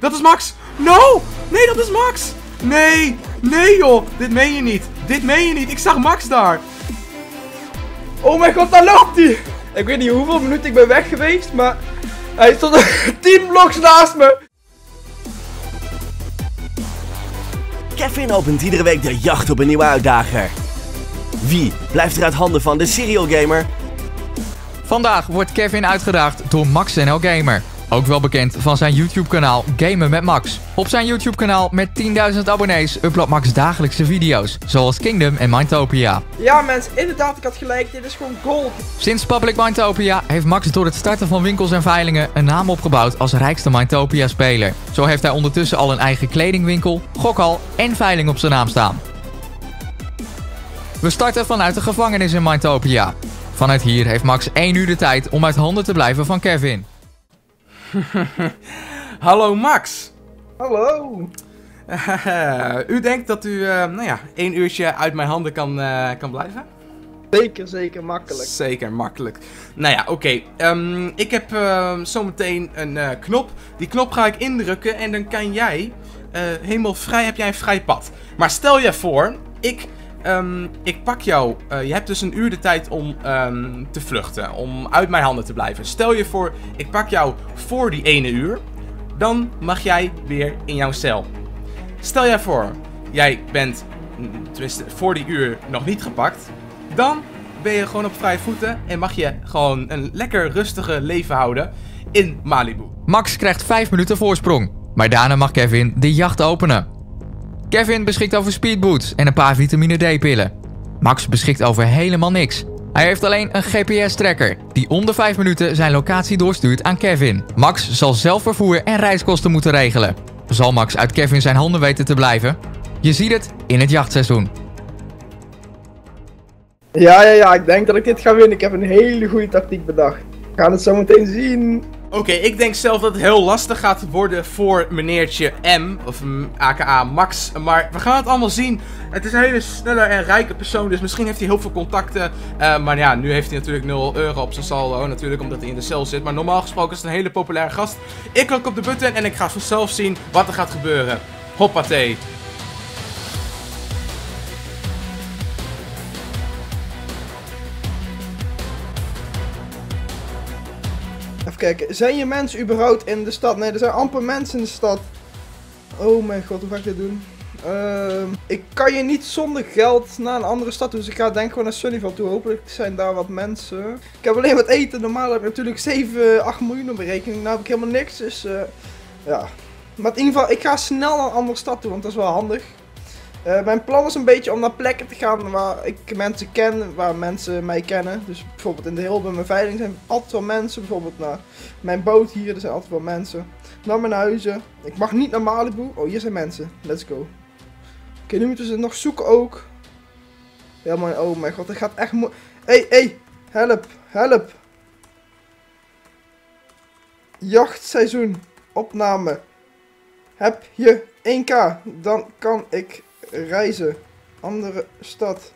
dat is Max. No! Nee, dat is Max. Nee, nee joh. Dit meen je niet. Dit meen je niet. Ik zag Max daar. Oh mijn god, daar loopt hij! Ik weet niet hoeveel minuten ik ben weg geweest, maar hij stond 10 bloks naast me. Kevin opent iedere week de jacht op een nieuwe uitdager. Wie blijft er uit handen van de serial gamer? Vandaag wordt Kevin uitgedaagd door Max NL Gamer. Ook wel bekend van zijn YouTube-kanaal Gamen met Max. Op zijn YouTube-kanaal met 10.000 abonnees uploadt Max dagelijkse video's, zoals Kingdom en Mindtopia. Ja mensen, inderdaad, ik had gelijk, dit is gewoon gold. Sinds Public Mindtopia heeft Max door het starten van winkels en veilingen een naam opgebouwd als rijkste Mindtopia-speler. Zo heeft hij ondertussen al een eigen kledingwinkel, gokhal en veiling op zijn naam staan. We starten vanuit de gevangenis in Mindtopia. Vanuit hier heeft Max 1 uur de tijd om uit handen te blijven van Kevin. Hallo Max. Hallo. u denkt dat u, eh, nou ja, één uurtje uit mijn handen kan, eh, kan blijven? Zeker, zeker, makkelijk. Zeker, makkelijk. Nou ja, oké. Ehm, ik heb uh, zometeen een eh, knop. Die knop ga ik indrukken en dan kan jij helemaal vrij, heb jij een vrij pad. Maar stel je voor, ik, ehm, ik pak jou. eh, je hebt dus een uur de tijd om ehm, te vluchten, om uit mijn handen te blijven. Stel je voor, ik pak jou voor die ene uur. Dan mag jij weer in jouw cel. Stel jij voor, jij bent, mm, tenminste voor die uur nog niet gepakt. Dan ben je gewoon op vrije voeten en mag je gewoon een lekker rustige leven houden in Malibu. Max krijgt 5 minuten voorsprong, maar daarna mag Kevin de jacht openen. Kevin beschikt over speedboots en een paar vitamine D-pillen. Max beschikt over helemaal niks. Hij heeft alleen een GPS-tracker die om de 5 minuten zijn locatie doorstuurt aan Kevin. Max zal zelf vervoer en reiskosten moeten regelen. Zal Max uit Kevin zijn handen weten te blijven? Je ziet het in het jachtseizoen. Ja, ja, ja, ik denk dat ik dit ga winnen. Ik heb een hele goede tactiek bedacht. We gaan het zo meteen zien. Oké, ik denk zelf dat het heel lastig gaat worden voor meneertje M, of aka Max. Maar we gaan het allemaal zien. Het is een hele snelle en rijke persoon, dus misschien heeft hij heel veel contacten. Eh, maar ja, nu heeft hij natuurlijk 0 euro op zijn saldo, natuurlijk omdat hij in de cel zit. Maar normaal gesproken is het een hele populaire gast. Ik klik op de button en ik ga vanzelf zien wat er gaat gebeuren. Hoppatee. Kijken, zijn je mensen überhaupt in de stad? Nee, er zijn amper mensen in de stad. Oh mijn god, hoe ga ik dit doen? Ehm, ik kan je niet zonder geld naar een andere stad, dus ik ga denk gewoon naar Sunnyvale toe. Hopelijk zijn daar wat mensen. Ik heb alleen wat eten, normaal heb ik natuurlijk 7, 8 miljoen op berekening. Nou heb ik helemaal niks, dus eh, ja. Maar in ieder geval, ik ga snel naar een andere stad toe, want dat is wel handig. Eh, mijn plan is een beetje om naar plekken te gaan waar ik mensen ken, waar mensen mij kennen. Dus bijvoorbeeld in de heel bij mijn veiling zijn altijd wel mensen. Bijvoorbeeld naar mijn boot hier, er zijn altijd wel mensen. Naar mijn huizen. Ik mag niet naar Malibu. Oh, hier zijn mensen. Let's go. Oké, nu moeten ze nog zoeken ook. Maar oh mijn god, dat gaat echt. Hé, hé, help, help. Jachtseizoen, opname. Heb je 1k, dan kan ik reizen. Andere stad.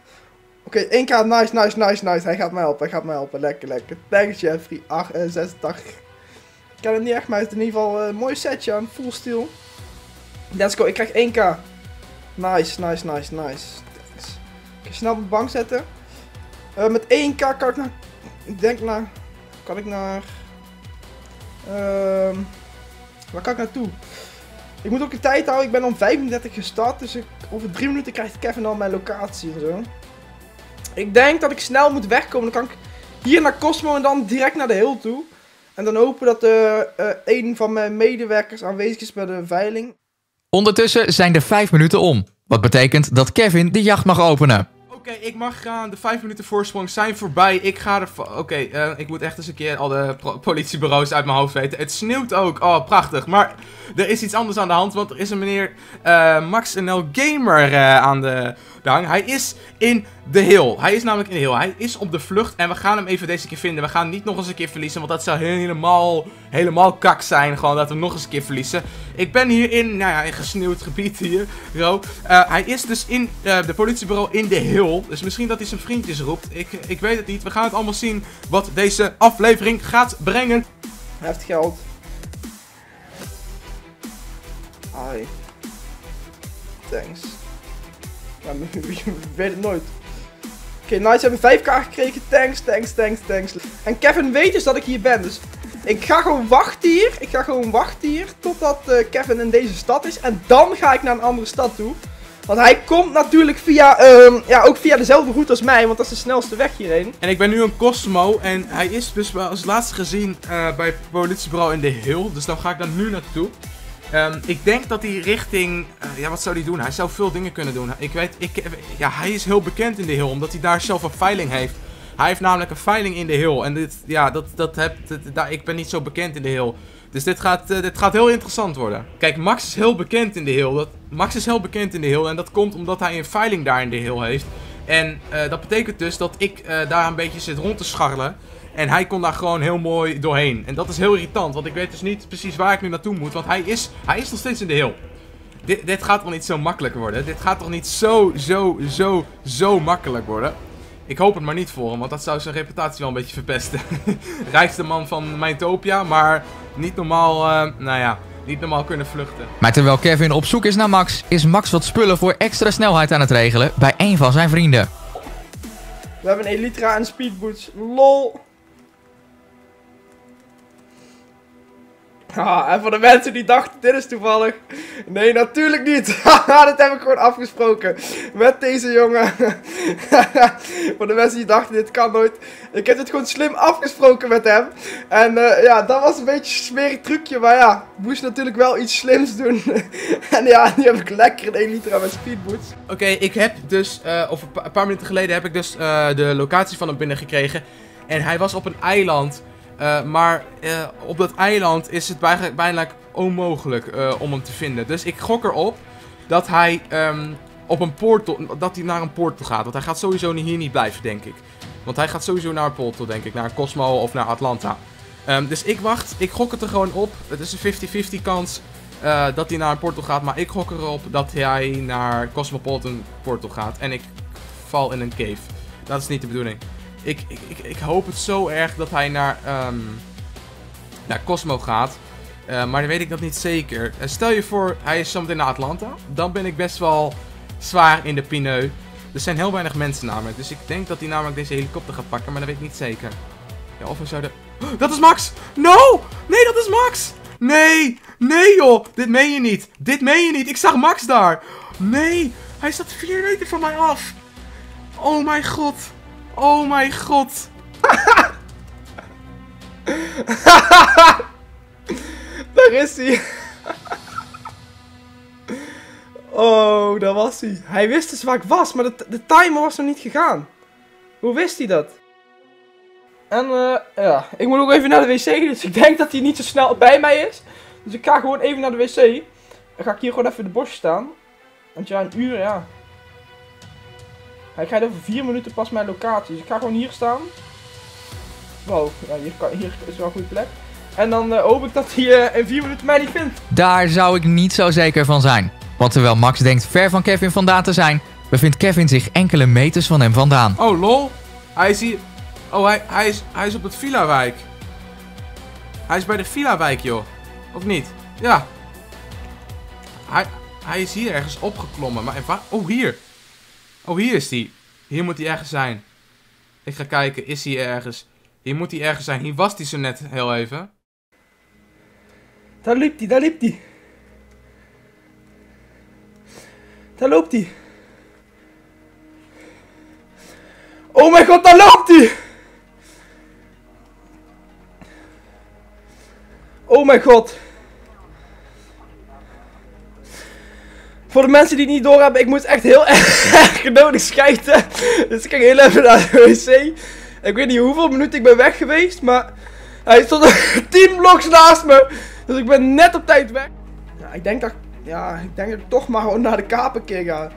Oké, 1k, nice, nice, nice, nice. Hij gaat mij helpen, hij gaat mij helpen. Lekker, lekker. Thanks Jeffrey, 8, eh, 86. Ik ken het niet echt, maar het is in ieder geval eh, een mooi setje aan. Full steel. Let's go, ik krijg 1k. Nice, nice, nice, nice. Ik snel op de bank zetten. Eh, met 1k kan ik naar... Ik denk naar... Kan ik naar... Ehm waar kan ik naartoe? Ik moet ook de tijd houden. Ik ben om 35 gestart. Dus over drie minuten krijgt Kevin al mijn locatie en zo. Ik denk dat ik snel moet wegkomen. Dan kan ik hier naar Cosmo en dan direct naar de hill toe. En dan hopen dat uh, uh, een van mijn medewerkers aanwezig is bij de veiling. Ondertussen zijn de 5 minuten om. Wat betekent dat Kevin de jacht mag openen. Oké, ik mag gaan. De vijf minuten voorsprong zijn voorbij. Ik ga er. Oké, eh, ik moet echt eens een keer al de politiebureaus uit mijn hoofd weten. Het sneeuwt ook. Oh, prachtig. Maar er is iets anders aan de hand. Want er is een meneer eh, Max NL Gamer eh, aan de, Hij is in de hill. Hij is namelijk in de hill. Hij is op de vlucht. En we gaan hem even deze keer vinden. We gaan niet nog eens een keer verliezen. Want dat zou helemaal, helemaal kak zijn. Gewoon dat we nog eens een keer verliezen. Ik ben hier in, nou ja, in gesneeuwd gebied hier. Ro. Eh, hij is dus in eh, de politiebureau in de hill. Dus misschien dat hij zijn vriendjes roept. Ik, ik weet het niet. We gaan het allemaal zien wat deze aflevering gaat brengen. Hij heeft geld. Ai. Thanks. Ja, weet het nooit. Oké, nice. We hebben 5k gekregen. Thanks, thanks, thanks, thanks. En Kevin weet dus dat ik hier ben. Dus ik ga gewoon wachten hier. Ik ga gewoon wachten hier totdat eh, Kevin in deze stad is. En dan ga ik naar een andere stad toe. Want hij komt natuurlijk via, ehm, ja, ook via dezelfde route als mij, want dat is de snelste weg hierheen. En ik ben nu een Cosmo en hij is dus als laatste gezien eh, bij politiebureau in de Hill. Dus dan ga ik daar nu naartoe. Ehm, ik denk dat hij richting, eh, ja wat zou hij doen? Hij zou veel dingen kunnen doen. Ik weet, ik, ja hij is heel bekend in de Hill, omdat hij daar zelf een veiling heeft. Hij heeft namelijk een veiling in de Hill en dit, ja, dat, dat heb, dat, ik ben niet zo bekend in de Hill. Dus dit gaat, uh, dit gaat heel interessant worden. Kijk, Max is heel bekend in de hill. Dat, Max is heel bekend in de hill. En dat komt omdat hij een veiling daar in de hill heeft. En dat betekent dus dat ik daar een beetje zit rond te scharrelen. En hij kon daar gewoon heel mooi doorheen. En dat is heel irritant. Want ik weet dus niet precies waar ik nu naartoe moet. Want hij is, hij is nog steeds in de hill. Dit, dit gaat toch niet zo makkelijk worden? Dit gaat toch niet zo, zo, zo, zo makkelijk worden? Ik hoop het maar niet voor hem, want dat zou zijn reputatie wel een beetje verpesten. Rijkste man van Mijntopia, maar niet normaal, uh, nou ja, niet normaal kunnen vluchten. Maar terwijl Kevin op zoek is naar Max, is Max wat spullen voor extra snelheid aan het regelen bij een van zijn vrienden. We hebben een Elytra en speedboots. LOL. Ah, en voor de mensen die dachten, dit is toevallig. Nee, natuurlijk niet. dat heb ik gewoon afgesproken. Met deze jongen. voor de mensen die dachten, dit kan nooit. Ik heb het gewoon slim afgesproken met hem. En uh, ja, dat was een beetje een smerig trucje. Maar ja, moest natuurlijk wel iets slims doen. en ja, nu heb ik lekker een 1 liter met speedboots. Oké, ik heb dus, uh, of een paar minuten geleden heb ik dus uh, de locatie van hem binnengekregen. En hij was op een eiland uh, maar uh, op dat eiland is het bijna, bijna onmogelijk uh, om hem te vinden. Dus ik gok erop dat hij um, op een portal, dat hij naar een portal gaat. Want hij gaat sowieso hier niet blijven, denk ik. Want hij gaat sowieso naar een portal, denk ik. Naar Cosmo of naar Atlanta. Um, dus ik wacht, ik gok het er gewoon op. Het is een 50-50 kans dat hij naar een portal gaat. Maar ik gok erop dat hij naar Cosmopolitan Portal gaat. En ik val in een cave. Dat is niet de bedoeling. Ik, ik, ik, hoop het zo erg dat hij naar, um, naar Cosmo gaat. Uh, maar dan weet ik dat niet zeker. Uh, stel je voor, hij is zometeen naar Atlanta. Dan ben ik best wel zwaar in de pineu. Er zijn heel weinig mensen namelijk. Dus ik denk dat hij namelijk deze helikopter gaat pakken. Maar dat weet ik niet zeker. Ja, of we zouden... Dat is Max! No! Nee, dat is Max! Nee! Nee joh! Dit meen je niet! Dit meen je niet! Ik zag Max daar! Nee! Hij staat 4 meter van mij af! Oh mijn god! Oh mijn god. Daar is hij. oh, daar was hij. Hij wist dus waar ik was, maar de, de timer was nog niet gegaan. Hoe wist hij dat? En uh, ja, ik moet ook even naar de wc, dus ik denk dat hij niet zo snel bij mij is. Dus ik ga gewoon even naar de wc. Dan ga ik hier gewoon even in de bos staan. Want ja, een uur, ja. Hij krijgt over 4 minuten pas mijn locatie. Dus ik ga gewoon hier staan. Wow, ja, hier, kan, hier is wel een goede plek. En dan uh, hoop ik dat hij uh, in 4 minuten mij niet vindt. Daar zou ik niet zo zeker van zijn. Want terwijl Max denkt ver van Kevin vandaan te zijn, bevindt Kevin zich enkele meters van hem vandaan. Oh lol, hij is hier... Oh, hij, hij, is, hij is op het Villa-wijk. Hij is bij de Villa-wijk, joh. Of niet? Ja. Hij, hij is hier ergens opgeklommen. Maar even... Oh, hier. Oh, hier is hij. Hier moet hij ergens zijn. Ik ga kijken, is hij ergens? Hier moet hij ergens zijn. Hier was hij zo net heel even. Daar liep hij, daar liep hij. Daar loopt hij. Oh mijn god, daar loopt hij! Oh mijn god. Voor de mensen die het niet doorhebben, ik moet echt heel erg nodig schijten. Dus ik ga heel even naar de wc. Ik weet niet hoeveel minuten ik ben weg geweest, maar hij stond 10 bloks naast me. Dus ik ben net op tijd weg. Ja, ik denk dat, ja, ik denk dat ik toch maar gewoon naar de kaap een keer ga.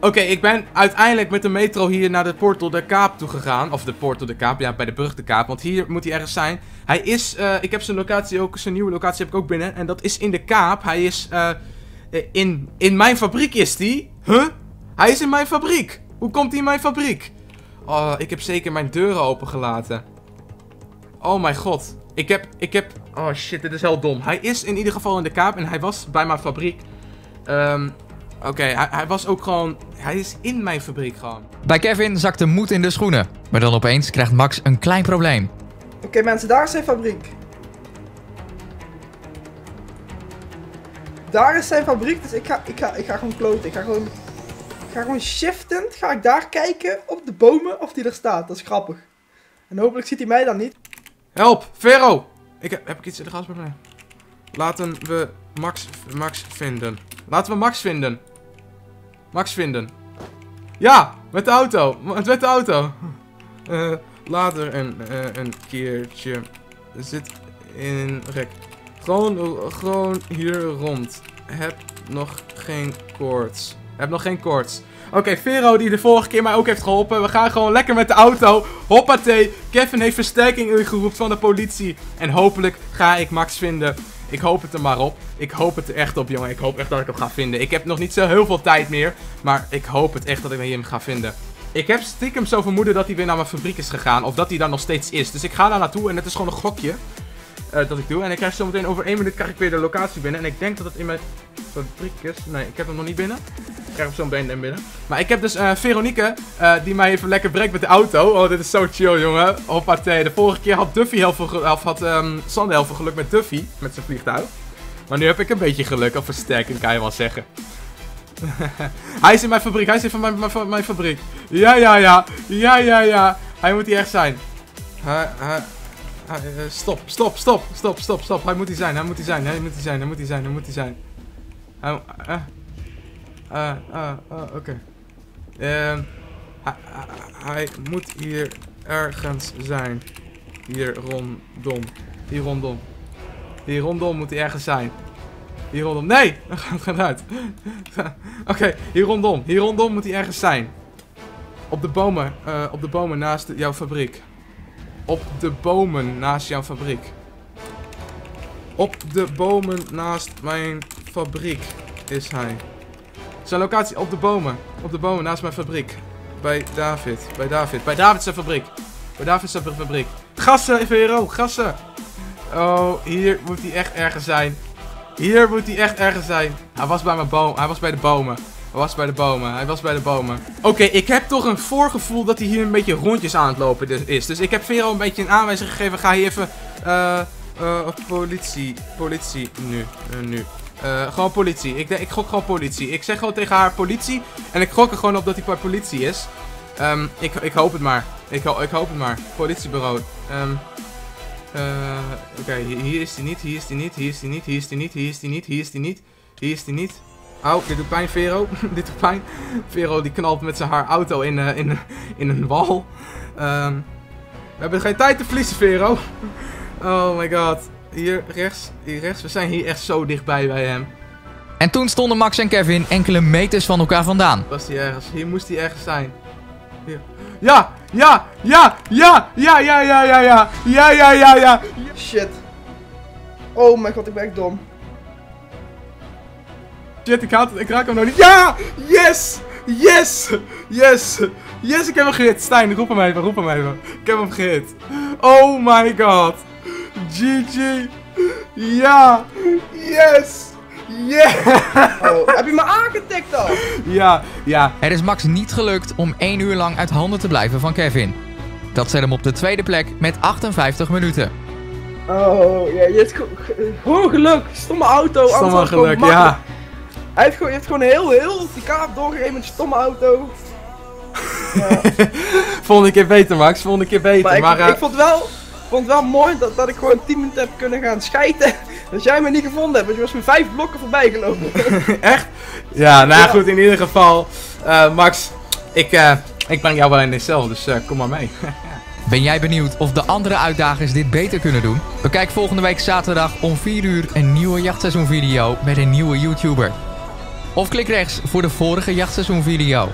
Oké, ik ben uiteindelijk met de metro hier naar de Portal de Kaap toe gegaan. Of de Portal de Kaap, ja, bij de brug de Kaap. Want hier moet hij ergens zijn. Hij is, uh, ik heb zijn locatie ook, zijn nieuwe locatie heb ik ook binnen. En dat is in de Kaap. Hij is, uh, in, in mijn fabriek is die. Huh? Hij is in mijn fabriek. Hoe komt hij in mijn fabriek? Oh, ik heb zeker mijn deuren opengelaten. Oh mijn god. Ik heb, ik heb... Oh shit, dit is heel dom. Hij is in ieder geval in de kaap en hij was bij mijn fabriek. Ehm, Oké, hij, hij was ook gewoon... Hij is in mijn fabriek gewoon. Bij Kevin zakt de moed in de schoenen. Maar dan opeens krijgt Max een klein probleem. Oké mensen, daar is zijn fabriek. Daar is zijn fabriek, dus ik ga, ik ga, ik ga gewoon kloten. Ik ga gewoon, ik ga gewoon shiftend, ga ik daar kijken op de bomen of die er staat. Dat is grappig. En hopelijk ziet hij mij dan niet. Help, Vero! Ik heb, heb ik iets in de gas bij mij? Laten we Max, Max vinden. Laten we Max vinden. Max vinden. Ja, met de auto. Met de auto. Eh, later een, eh, een keertje. Zit in rek. Gewoon, gewoon hier rond. Heb nog geen koorts. Heb nog geen koorts. Oké, Vero die de vorige keer mij ook heeft geholpen. We gaan gewoon lekker met de auto. Hoppatee. Kevin heeft versterking ingeroepen van de politie. En hopelijk ga ik Max vinden. Ik hoop het er maar op. Ik hoop het er echt op, jongen. Ik hoop echt dat ik hem ga vinden. Ik heb nog niet zo heel veel tijd meer. Maar ik hoop het echt dat ik hem ga vinden. Ik heb stiekem zo vermoeden dat hij weer naar mijn fabriek is gegaan. Of dat hij daar nog steeds is. Dus ik ga daar naartoe en het is gewoon een gokje. Eh, dat ik doe. En ik krijg zo meteen over één minuut krijg ik weer de locatie binnen. En ik denk dat het in mijn fabriek is. Nee, ik heb hem nog niet binnen. Ik krijg hem zo meteen binnen. Maar ik heb dus eh Veronique, eh, die mij even lekker breekt met de auto. Oh, dit is zo chill, jongen. Hoppatee. De vorige keer had Duffy heel veel, of had um, Sander heel veel geluk met Duffy. Met zijn vliegtuig. Maar nu heb ik een beetje geluk. Of versterking, kan je wel zeggen. hij is in mijn fabriek. Hij is in mijn, mijn, fabriek. Ja, ja, ja. Ja, ja, ja. Hij moet hier echt zijn. Hij, eh, stop, stop, stop, stop, stop, stop. Hij moet hier zijn, hij moet hier zijn, hij moet hier zijn, hij moet hier zijn, hij moet hier zijn. Hij, eh, eh, eh, oké. Ehm, hij, hij- hij moet hier ergens zijn. Hier rondom. Hier rondom. Hier rondom moet hij ergens zijn. Hier rondom. Nee! Dat gaat uit. Oké, hier rondom. Hier rondom moet hij ergens zijn. Op de bomen. op de bomen naast jouw fabriek. Op de bomen naast jouw fabriek. Op de bomen naast mijn fabriek is hij. Zijn locatie op de bomen. Op de bomen naast mijn fabriek. Bij David. Bij David. Bij David zijn fabriek. Bij David zijn fabriek. Gassen, Vero. Gassen. Oh, hier moet hij echt ergens zijn. Hier moet hij echt ergens zijn. Hij was bij mijn boom. Hij was bij de bomen. Hij was bij de bomen. Hij was bij de bomen. Oké, ik heb toch een voorgevoel dat hij hier een beetje rondjes aan het lopen is. Dus ik heb Vero een beetje een aanwijzing gegeven. Ga hier even... eh, politie. Politie. Nu. Eh, nu. Gewoon politie. Ik, ik gok gewoon politie. Ik zeg gewoon tegen haar politie. En ik gok er gewoon op dat hij bij politie is. Ehm, ik, ik hoop het maar. Ik, ik hoop het maar. Politiebureau. Eh, Oké, hier, hier is hij niet. Hier is hij niet. Hier is hij niet. Hier is hij niet. Hier is hij niet. Hier is hij niet. Hier is hij niet. Au, dit doet pijn, Vero. dit doet pijn. Vero die knalt met zijn haar auto in, eh, in, in een wal. Ehm, we hebben geen tijd te verliezen, Vero. Oh my god. Hier rechts. Hier rechts. We zijn hier echt zo dichtbij bij hem. En toen stonden Max en Kevin enkele meters van elkaar vandaan. Was hij ergens? Hier moest hij ergens zijn. Hier. Ja! Ja! Ja! Ja! Ja! Ja! Ja! Ja! Ja! Ja! Ja! Ja! Ja! Shit. Oh mijn god, ik ben echt dom. Shit, ik haat het. Ik raak hem nog niet. Ja! Yes! Yes! Yes! Yes, ik heb hem gehit. Stijn, roep hem even, roep hem even. Ik heb hem gehit. Oh my god. GG. Ja! Yes! Yeah! Oh, heb je me aangetikt dan? Ja, ja. Het is Max niet gelukt om 1 uur lang uit handen te blijven van Kevin. Dat zet hem op de tweede plek met 58 minuten. Oh, ja, je hebt gewoon- gewoon geluk. Stomme auto. Stomme geluk, makkelijk. ja. Hij heeft gewoon, je hebt gewoon heel, heel die kaart doorgegeven met je stomme auto. Volgende keer beter, Max. Volgende keer beter. Maar, Maar, ik, eh, ik vond wel, vond wel mooi dat, dat ik gewoon 10 minuten heb kunnen gaan schijten. Dat jij me niet gevonden hebt, want je was met vijf blokken voorbij gelopen. Echt? Ja, nou goed, in ieder geval. eh, Max, ik, eh, ik breng jou wel in de cel, dus eh, kom maar mee. Ben jij benieuwd of de andere uitdagers dit beter kunnen doen? Bekijk volgende week zaterdag om 4 uur een nieuwe jachtseizoen video met een nieuwe YouTuber. Of klik rechts voor de vorige jachtseizoen video.